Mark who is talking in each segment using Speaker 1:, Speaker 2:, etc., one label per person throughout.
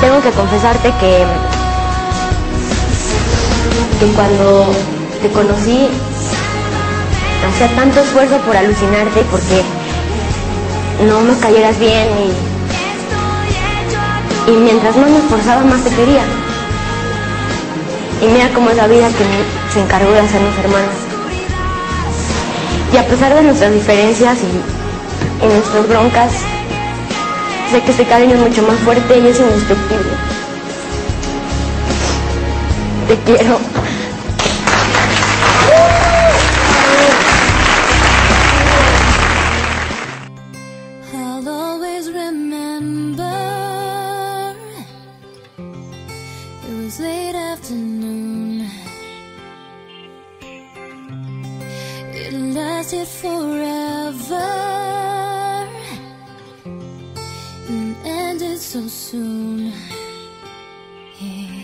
Speaker 1: tengo que confesarte que, que cuando te conocí hacía tanto esfuerzo por alucinarte porque no me cayeras bien y, y mientras más me esforzaba más te quería. Y mira cómo es la vida que se encargó de hacernos hermanos. Y a pesar de nuestras diferencias y, y nuestras broncas, de que este cariño es mucho más fuerte y es indestructible. Te quiero.
Speaker 2: It lasted forever. so soon. Yeah.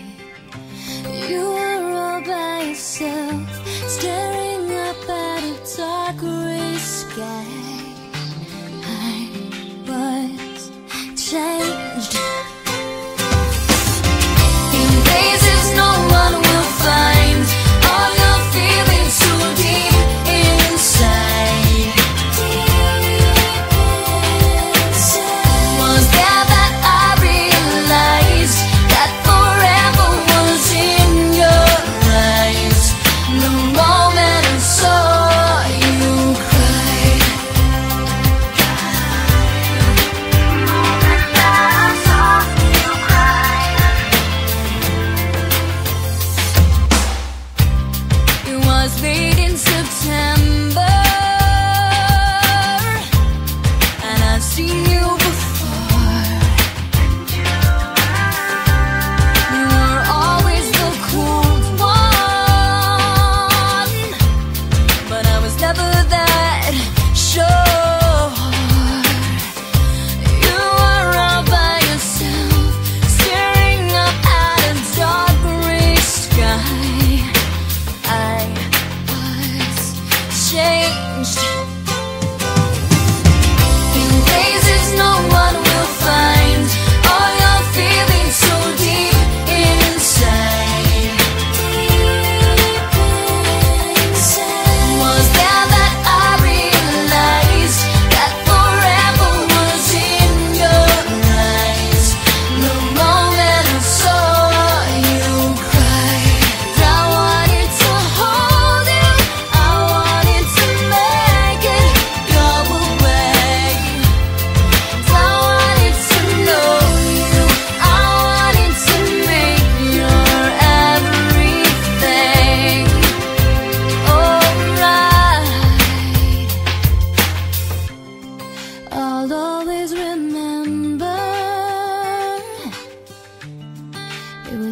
Speaker 2: 是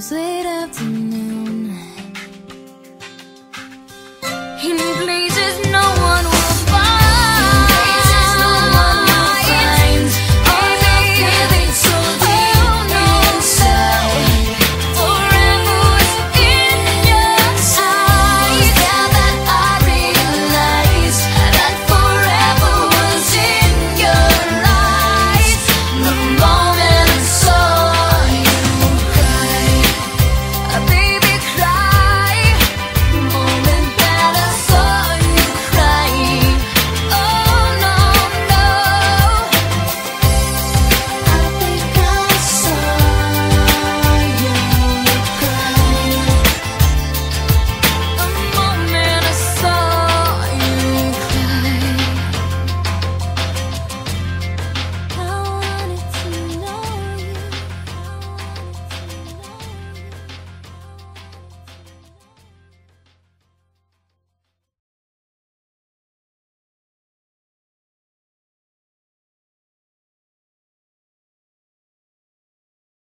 Speaker 2: was late afternoon.